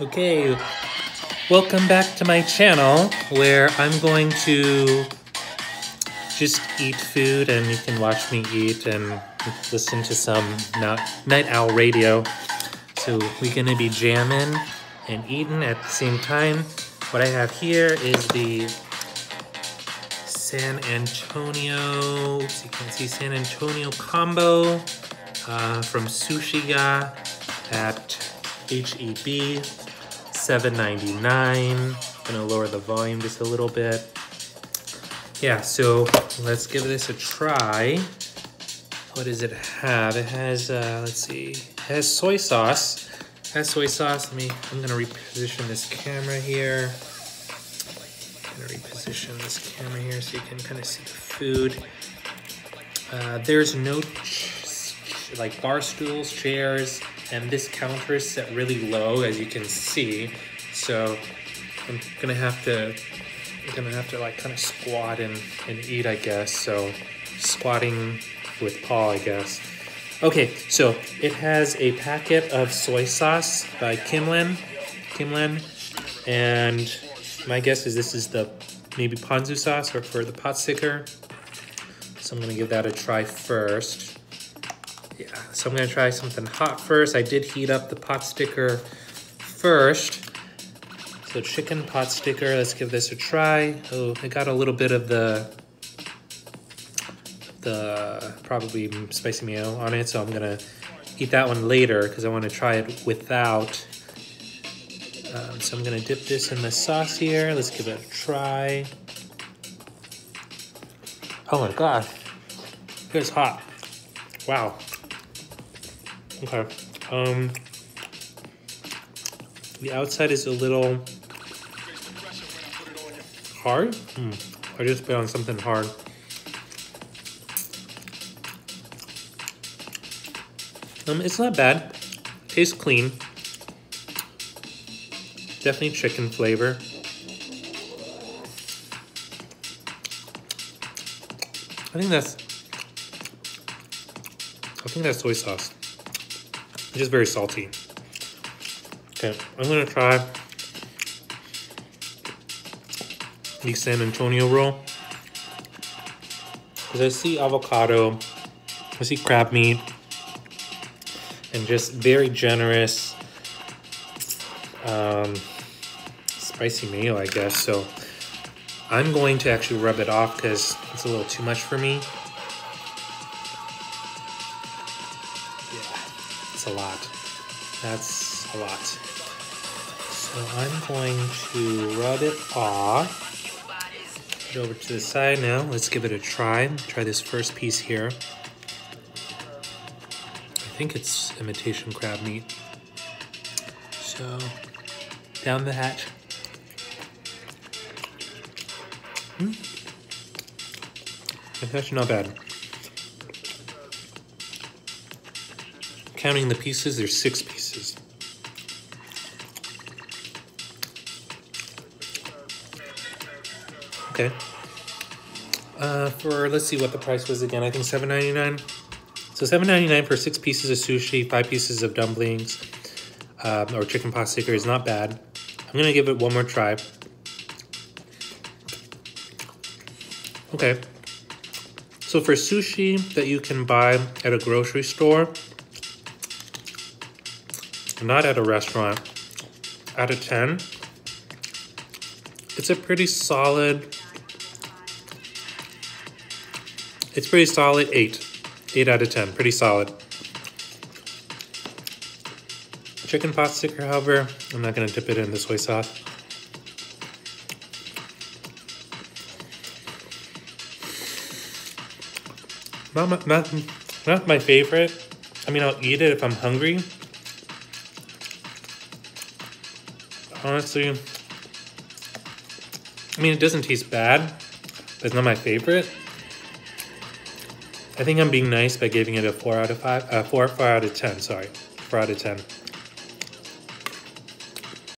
Okay, welcome back to my channel where I'm going to just eat food and you can watch me eat and listen to some night owl radio. So we're gonna be jamming and eating at the same time. What I have here is the San Antonio, oops, you can't see San Antonio combo uh, from Sushiya at HEB, 7.99. Gonna lower the volume just a little bit. Yeah, so let's give this a try. What does it have? It has, uh, let's see, it has soy sauce. It has soy sauce. Let me, I'm gonna reposition this camera here I'm gonna reposition this camera here so you can kind of see the food. Uh, there's no like bar stools, chairs, and this counter is set really low as you can see. So I'm gonna have to, I'm gonna have to like kind of squat and, and eat, I guess. So squatting with Paul, I guess. Okay, so it has a packet of soy sauce by Kimlin Kimlin and my guess is this is the maybe ponzu sauce or for the pot sticker. So I'm gonna give that a try first. Yeah, so I'm gonna try something hot first. I did heat up the pot sticker first. So chicken pot sticker, let's give this a try. Oh, I got a little bit of the the probably spicy mayo on it, so I'm gonna eat that one later because I want to try it without um, so I'm gonna dip this in the sauce here. Let's give it a try. Oh my gosh, it's hot. Wow. Okay. Um, the outside is a little hard. Hmm. I just put on something hard. Um, it's not bad. Tastes clean. Definitely chicken flavor. I think that's I think that's soy sauce. It's just very salty. Okay, I'm gonna try the San Antonio roll. Because I see avocado, I see crab meat, and just very generous um, spicy mayo, I guess. So I'm going to actually rub it off because it's a little too much for me. A lot. That's a lot. So I'm going to rub it off. Put it over to the side now. Let's give it a try. Try this first piece here. I think it's imitation crab meat. So down the hatch. Hmm. It's actually not bad. Counting the pieces, there's six pieces. Okay. Uh, for let's see what the price was again. I think seven ninety nine. So seven ninety nine for six pieces of sushi, five pieces of dumplings, um, or chicken pot sticker is not bad. I'm gonna give it one more try. Okay. So for sushi that you can buy at a grocery store, not at a restaurant, out of 10, it's a pretty solid, it's pretty solid 8. 8 out of 10, pretty solid. Chicken pot sticker, however, I'm not gonna dip it in the soy sauce. Not my, not, not my favorite. I mean, I'll eat it if I'm hungry. Honestly, I mean, it doesn't taste bad, but it's not my favorite. I think I'm being nice by giving it a four out of five, uh, four, four out of ten. Sorry, four out of ten.